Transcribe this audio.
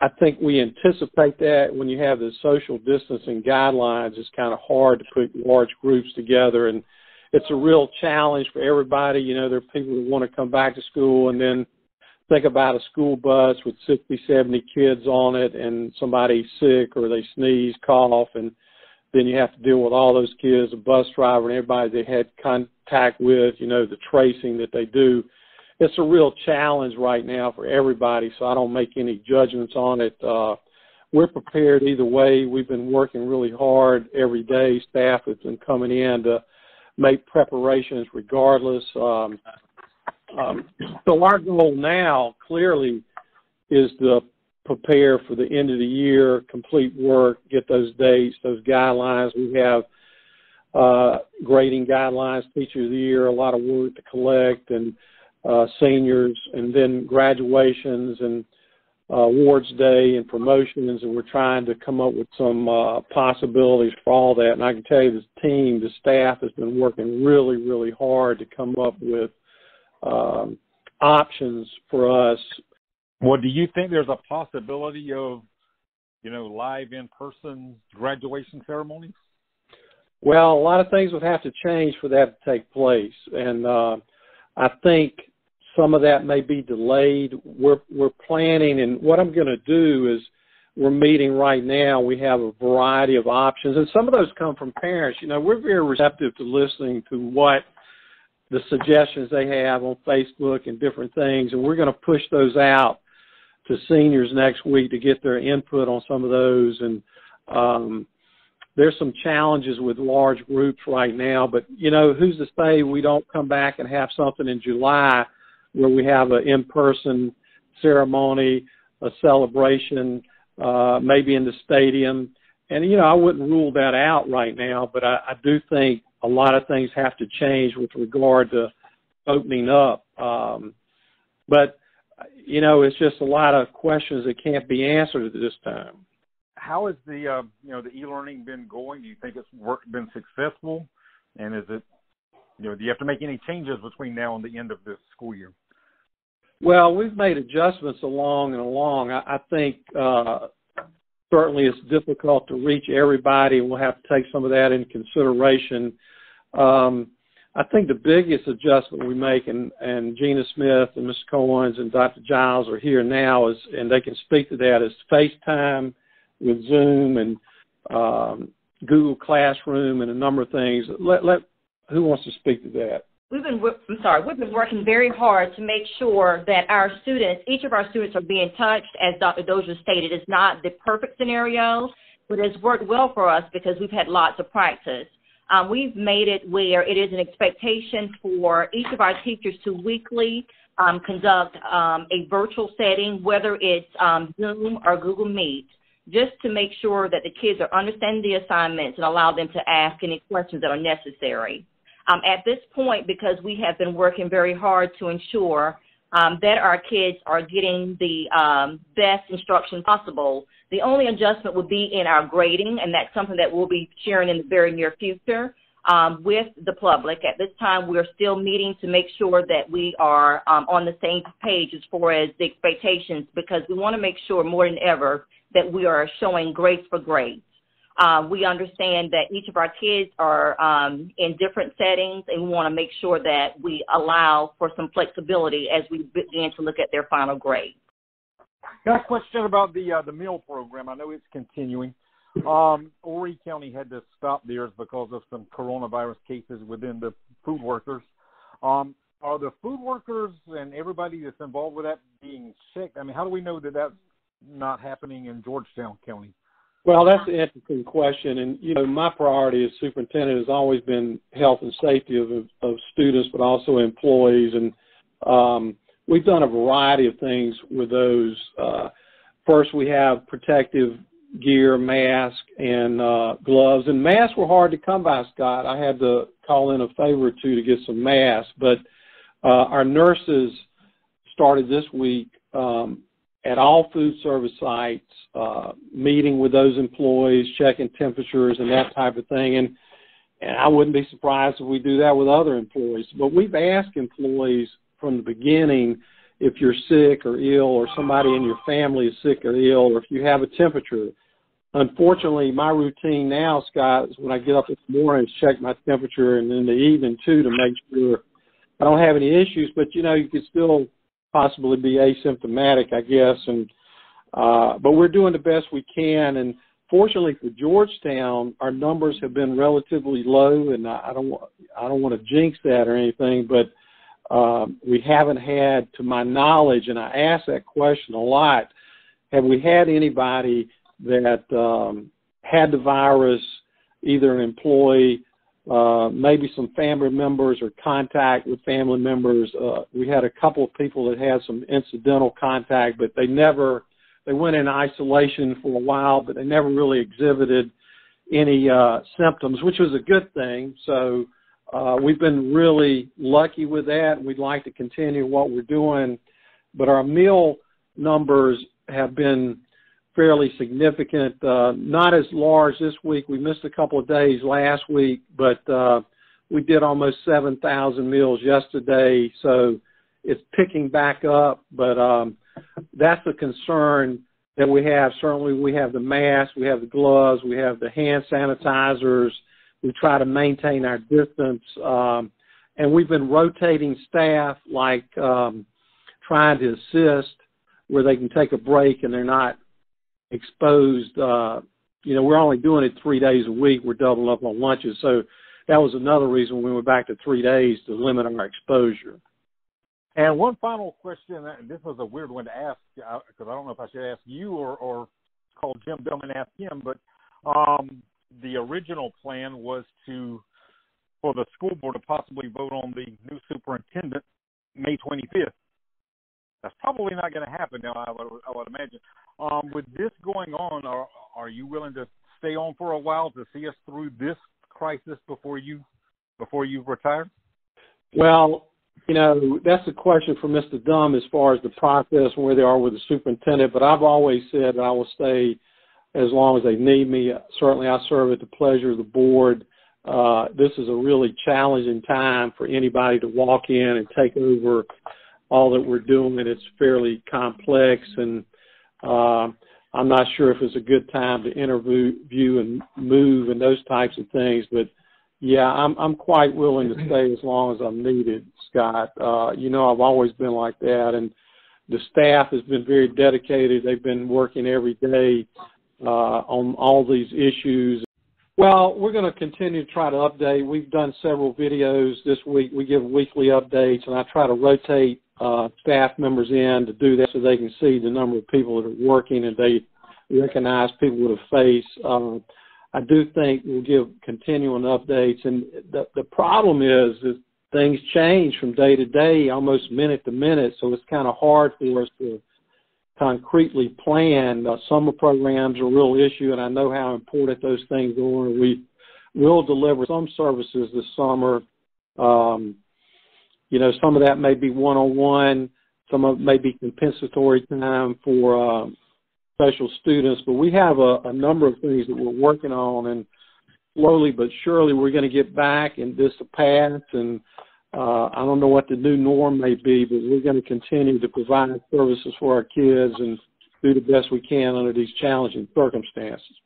I, think we anticipate that when you have the social distancing guidelines, it's kind of hard to put large groups together, and it's a real challenge for everybody. You know, there are people who want to come back to school, and then think about a school bus with 60, 70 kids on it, and somebody's sick or they sneeze, cough, and then you have to deal with all those kids, the bus driver, and everybody they had contact with. You know, the tracing that they do it's a real challenge right now for everybody, so I don't make any judgments on it. Uh, we're prepared either way. We've been working really hard every day. Staff has been coming in to make preparations regardless. Um, um, so our goal now clearly is to prepare for the end of the year, complete work, get those dates, those guidelines. We have uh, grading guidelines, teacher of the year, a lot of work to collect, and uh, seniors, and then graduations and uh, awards day and promotions, and we're trying to come up with some uh, possibilities for all that. And I can tell you, the team, the staff has been working really, really hard to come up with um, options for us. Well, do you think there's a possibility of, you know, live in-person graduation ceremonies? Well, a lot of things would have to change for that to take place, and uh, I think some of that may be delayed. We're we're planning, and what I'm going to do is we're meeting right now. We have a variety of options, and some of those come from parents. You know, we're very receptive to listening to what the suggestions they have on Facebook and different things, and we're going to push those out to seniors next week to get their input on some of those. And um, there's some challenges with large groups right now, but you know, who's to say we don't come back and have something in July where we have an in-person ceremony, a celebration, uh, maybe in the stadium. And, you know, I wouldn't rule that out right now, but I, I do think a lot of things have to change with regard to opening up. Um, but, you know, it's just a lot of questions that can't be answered at this time. How has the, uh, you know, the e-learning been going? Do you think it's work, been successful? And is it, you know, do you have to make any changes between now and the end of this school year? Well, we've made adjustments along and along. I, I think uh, certainly it's difficult to reach everybody, and we'll have to take some of that into consideration. Um, I think the biggest adjustment we make, and, and Gina Smith and Ms. Cohens and Dr. Giles are here now, is and they can speak to that, is FaceTime with Zoom and um, Google Classroom and a number of things. Let, let who wants to speak to that? We've been I'm sorry, we've been working very hard to make sure that our students, each of our students are being touched, as Dr. Dozier stated. It's not the perfect scenario, but it's worked well for us because we've had lots of practice. Um, we've made it where it is an expectation for each of our teachers to weekly um, conduct um, a virtual setting, whether it's um, Zoom or Google Meet, just to make sure that the kids are understanding the assignments and allow them to ask any questions that are necessary. Um, at this point, because we have been working very hard to ensure um, that our kids are getting the um, best instruction possible, the only adjustment would be in our grading, and that's something that we'll be sharing in the very near future um, with the public. At this time, we're still meeting to make sure that we are um, on the same page as far as the expectations because we want to make sure more than ever that we are showing grace for grades. Um, we understand that each of our kids are um, in different settings, and we want to make sure that we allow for some flexibility as we begin to look at their final grade. Got a question about the uh, the meal program. I know it's continuing. Um, Horry County had to stop theirs because of some coronavirus cases within the food workers. Um, are the food workers and everybody that's involved with that being sick? I mean, how do we know that that's not happening in Georgetown County? Well, that's an interesting question, and you know, my priority as superintendent has always been health and safety of of students, but also employees, and um, we've done a variety of things with those. Uh, first, we have protective gear, mask, and uh, gloves, and masks were hard to come by. Scott, I had to call in a favor or two to get some masks, but uh, our nurses started this week um, at all food service sites, uh, meeting with those employees, checking temperatures and that type of thing. And, and I wouldn't be surprised if we do that with other employees. But we've asked employees from the beginning if you're sick or ill or somebody in your family is sick or ill or if you have a temperature. Unfortunately, my routine now, Scott, is when I get up in the morning, check my temperature and in the evening too to make sure I don't have any issues. But you know, you could still possibly be asymptomatic, I guess. And uh, but we're doing the best we can. And fortunately for Georgetown, our numbers have been relatively low, and I don't I don't want to jinx that or anything, but um, we haven't had, to my knowledge, and I ask that question a lot. Have we had anybody that um, had the virus, either an employee, uh, maybe some family members or contact with family members? Uh, we had a couple of people that had some incidental contact, but they never they went in isolation for a while, but they never really exhibited any uh, symptoms, which was a good thing. So uh, we've been really lucky with that. We'd like to continue what we're doing, but our meal numbers have been fairly significant. Uh, not as large this week. We missed a couple of days last week, but uh, we did almost 7,000 meals yesterday. So it's picking back up, but um, that's a concern that we have. Certainly, we have the masks, we have the gloves, we have the hand sanitizers. We try to maintain our distance, um, and we've been rotating staff, like um, trying to assist where they can take a break and they're not exposed. Uh, you know, we're only doing it three days a week. We're doubling up on lunches, so that was another reason we went back to three days to limit our exposure. And one final question. This was a weird one to ask because uh, I don't know if I should ask you or, or call Jim Dumm and ask him. But um, the original plan was to for the school board to possibly vote on the new superintendent May 25th. That's probably not going to happen now. I would, I would imagine. Um, with this going on, are are you willing to stay on for a while to see us through this crisis before you before you retire? Well, you know, that's a question for Mr. Dumm as far as the process and where they are with the superintendent. But I've always said I will stay as long as they need me. Certainly, I serve at the pleasure of the board. Uh, this is a really challenging time for anybody to walk in and take over all that we're doing. And it's fairly complex, and uh, I'm not sure if it's a good time to interview and move and those types of things. But yeah, I'm I'm quite willing to stay as long as I'm needed, Scott. Uh, you know, I've always been like that, and the staff has been very dedicated. They've been working every day uh, on all these issues. Well, we're going to continue to try to update. We've done several videos this week. We give weekly updates, and I try to rotate uh, staff members in to do that so they can see the number of people that are working and they recognize people with a face. Uh, I do think we'll give continuing updates. And the, the problem is that things change from day to day, almost minute to minute. So it's kind of hard for us to concretely plan. Uh, summer programs are a real issue, and I know how important those things are. We will deliver some services this summer. Um, you know, some of that may be one-on-one. Some of it may be compensatory time for uh, special students, but we have a, a number of things that we're working on, and slowly but surely we're going to get back in this path. And uh, I don't know what the new norm may be, but we're going to continue to provide services for our kids and do the best we can under these challenging circumstances.